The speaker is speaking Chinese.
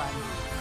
Bao?